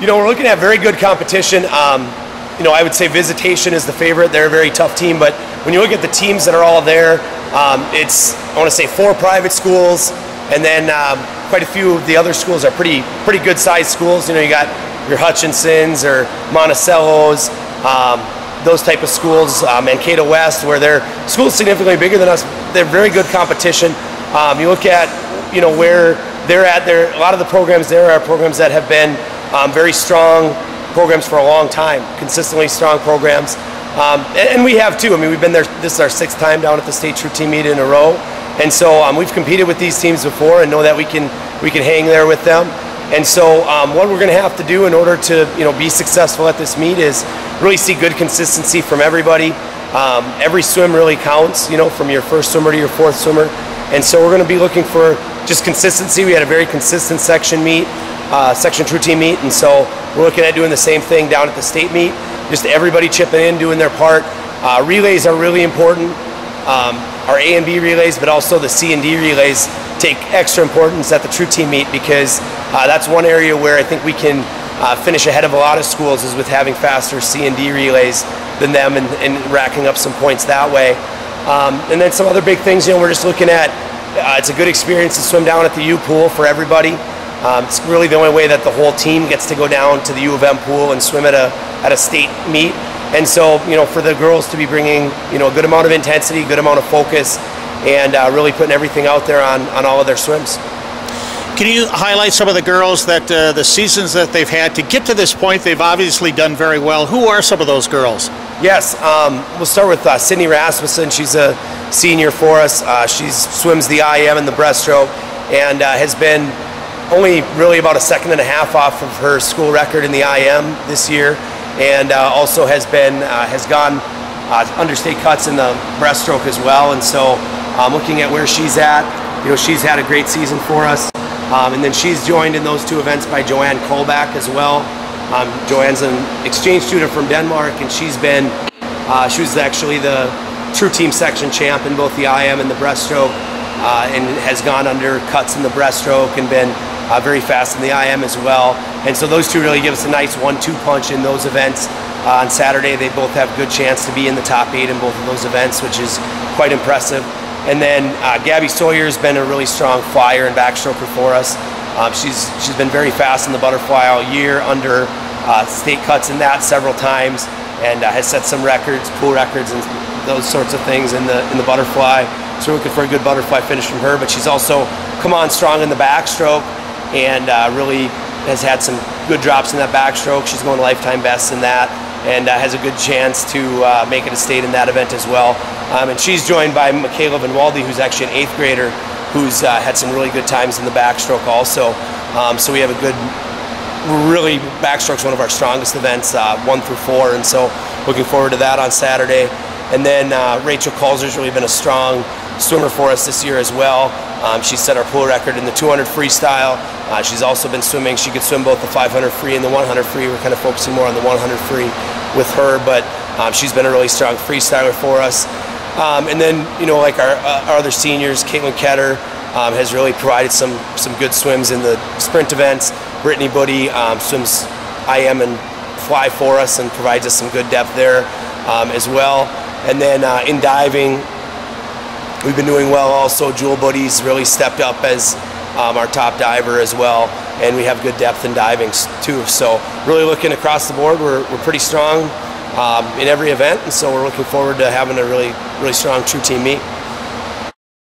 You know, we're looking at very good competition. Um, you know, I would say Visitation is the favorite. They're a very tough team, but when you look at the teams that are all there, um, it's I want to say four private schools, and then um, quite a few of the other schools are pretty pretty good sized schools. You know, you got your Hutchinsons or Monticellos, um, those type of schools. Uh, Mankato West, where they're schools significantly bigger than us. They're very good competition. Um, you look at you know where they're at. There a lot of the programs there are programs that have been um, very strong programs for a long time, consistently strong programs. Um, and, and, we have too. I mean, we've been there. This is our sixth time down at the state true team meet in a row, and so um, we've competed with these teams before and know that we can we can hang there with them. And so, um, what we're going to have to do in order to you know be successful at this meet is really see good consistency from everybody. Um, every swim really counts, you know, from your first swimmer to your fourth swimmer. And so we're going to be looking for just consistency. We had a very consistent section meet, uh, section true team meet, and so we're looking at doing the same thing down at the state meet. Just everybody chipping in, doing their part. Uh, relays are really important. Um, our A and B relays, but also the C and D relays take extra importance at the true team meet because uh, that's one area where I think we can uh, finish ahead of a lot of schools is with having faster C and D relays than them and, and racking up some points that way. Um, and then some other big things, you know, we're just looking at. Uh, it's a good experience to swim down at the U pool for everybody. Um, it's really the only way that the whole team gets to go down to the U of M pool and swim at a at a state meet. And so, you know, for the girls to be bringing, you know, a good amount of intensity, good amount of focus, and uh, really putting everything out there on, on all of their swims. Can you highlight some of the girls that uh, the seasons that they've had to get to this point? They've obviously done very well. Who are some of those girls? Yes, um, we'll start with uh, Sydney Rasmussen. She's a senior for us. Uh, she swims the IM and the breaststroke, and uh, has been only really about a second and a half off of her school record in the IM this year, and uh, also has been uh, has gone understate cuts in the breaststroke as well. And so, um, looking at where she's at, you know, she's had a great season for us. Um, and then she's joined in those two events by Joanne Kolbach as well. Um, Joanne's an exchange student from Denmark, and she's been, uh, she was actually the true team section champ in both the IM and the breaststroke, uh, and has gone under cuts in the breaststroke and been uh, very fast in the IM as well. And so those two really give us a nice one-two punch in those events. Uh, on Saturday, they both have good chance to be in the top eight in both of those events, which is quite impressive. And then uh, Gabby Sawyer's been a really strong flyer and backstroker for us. Um, she's she's been very fast in the butterfly all year, under uh, state cuts in that several times, and uh, has set some records, pool records, and those sorts of things in the in the butterfly. So we're looking for a good butterfly finish from her. But she's also come on strong in the backstroke, and uh, really has had some good drops in that backstroke. She's going lifetime best in that and uh, has a good chance to uh, make it a state in that event as well. Um, and she's joined by Michaela Van Walde, who's actually an eighth grader, who's uh, had some really good times in the backstroke also. Um, so we have a good, really, backstroke's one of our strongest events, uh, one through four, and so looking forward to that on Saturday. And then uh, Rachel Calzer's really been a strong swimmer for us this year as well. Um, she set our pool record in the 200 freestyle. Uh, she's also been swimming. She could swim both the 500 free and the 100 free. We're kind of focusing more on the 100 free with her, but um, she's been a really strong freestyler for us. Um, and then, you know, like our, uh, our other seniors, Caitlin Ketter um, has really provided some some good swims in the sprint events. Brittany Buddy um, swims IM and fly for us and provides us some good depth there um, as well. And then uh, in diving, We've been doing well also. Jewel Buddy's really stepped up as um, our top diver as well, and we have good depth in diving too. So really looking across the board, we're, we're pretty strong um, in every event, and so we're looking forward to having a really, really strong true team meet.